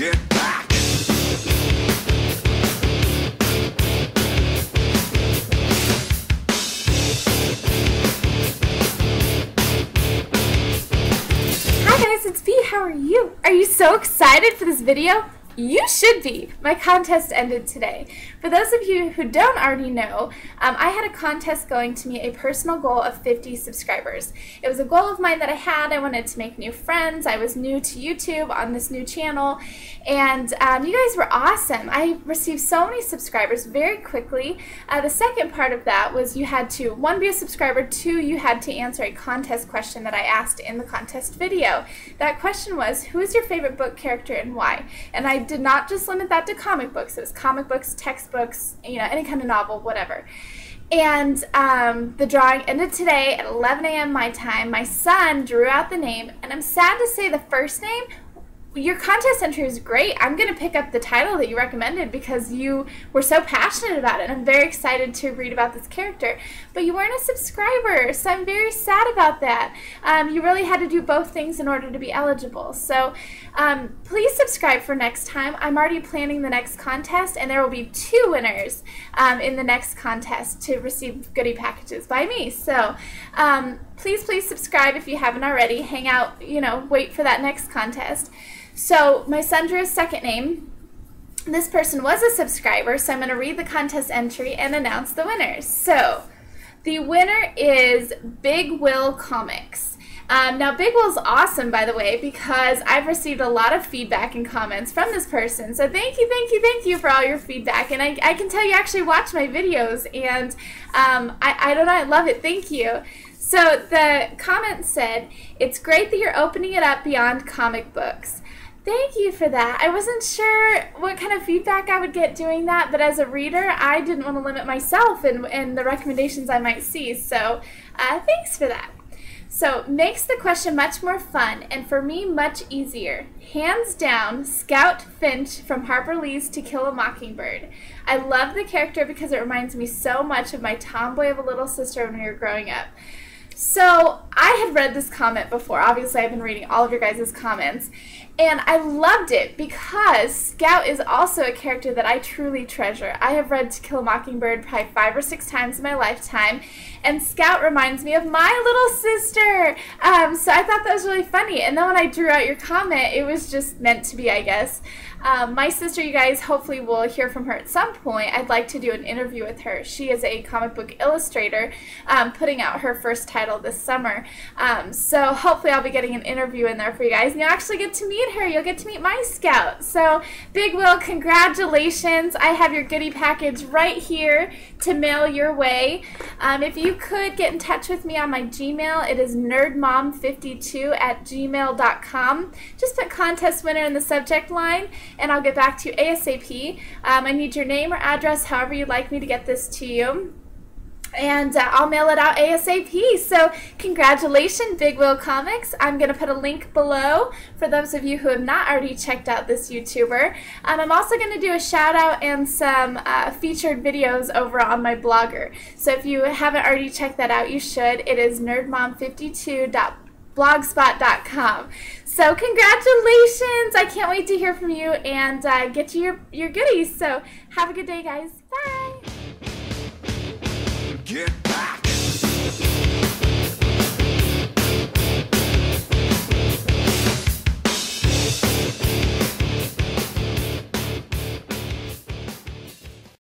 Get back! Hi guys, it's B. How are you? Are you so excited for this video? You should be. My contest ended today. For those of you who don't already know, um, I had a contest going to meet a personal goal of 50 subscribers. It was a goal of mine that I had. I wanted to make new friends. I was new to YouTube on this new channel, and um, you guys were awesome. I received so many subscribers very quickly. Uh, the second part of that was you had to, one, be a subscriber, two, you had to answer a contest question that I asked in the contest video. That question was, who is your favorite book character and why? And I did not just limit that to comic books. It was comic books, textbooks, you know, any kind of novel, whatever. And um, the drawing ended today at 11 a.m. my time. My son drew out the name, and I'm sad to say the first name your contest entry is great. I'm going to pick up the title that you recommended because you were so passionate about it. I'm very excited to read about this character. But you weren't a subscriber, so I'm very sad about that. Um, you really had to do both things in order to be eligible. So um, please subscribe for next time. I'm already planning the next contest, and there will be two winners um, in the next contest to receive goodie packages by me. So um, please, please subscribe if you haven't already. Hang out, you know, wait for that next contest. So my a second name. This person was a subscriber, so I'm going to read the contest entry and announce the winners. So the winner is Big Will Comics. Um, now, Big Will's awesome, by the way, because I've received a lot of feedback and comments from this person. So thank you, thank you, thank you for all your feedback. And I, I can tell you actually watch my videos, and um, I, I don't know, I love it. Thank you. So the comment said, It's great that you're opening it up beyond comic books. Thank you for that. I wasn't sure what kind of feedback I would get doing that, but as a reader, I didn't want to limit myself and, and the recommendations I might see. So uh, thanks for that. So makes the question much more fun and for me much easier. Hands down, Scout Finch from Harper Lee's To Kill a Mockingbird. I love the character because it reminds me so much of my tomboy of a little sister when we were growing up. So I had read this comment before. Obviously, I've been reading all of your guys' comments. And I loved it because Scout is also a character that I truly treasure. I have read To Kill a Mockingbird probably five or six times in my lifetime, and Scout reminds me of my little sister. Um, so I thought that was really funny. And then when I drew out your comment, it was just meant to be, I guess. Um, my sister, you guys hopefully will hear from her at some point. I'd like to do an interview with her. She is a comic book illustrator um, putting out her first title this summer. Um, so hopefully I'll be getting an interview in there for you guys. And you'll actually get to meet her. You'll get to meet my scout. So Big Will, congratulations. I have your goodie package right here to mail your way. Um, if you could get in touch with me on my Gmail, it is nerdmom52 at gmail.com. Just put contest winner in the subject line and I'll get back to you ASAP. Um, I need your name or address, however you'd like me to get this to you. And uh, I'll mail it out ASAP. So, congratulations, Big Will Comics. I'm going to put a link below for those of you who have not already checked out this YouTuber. Um, I'm also going to do a shout out and some uh, featured videos over on my blogger. So, if you haven't already checked that out, you should. It is nerdmom52.blogspot.com. So congratulations! I can't wait to hear from you and uh, get you your, your goodies. So have a good day, guys. Bye! Get back!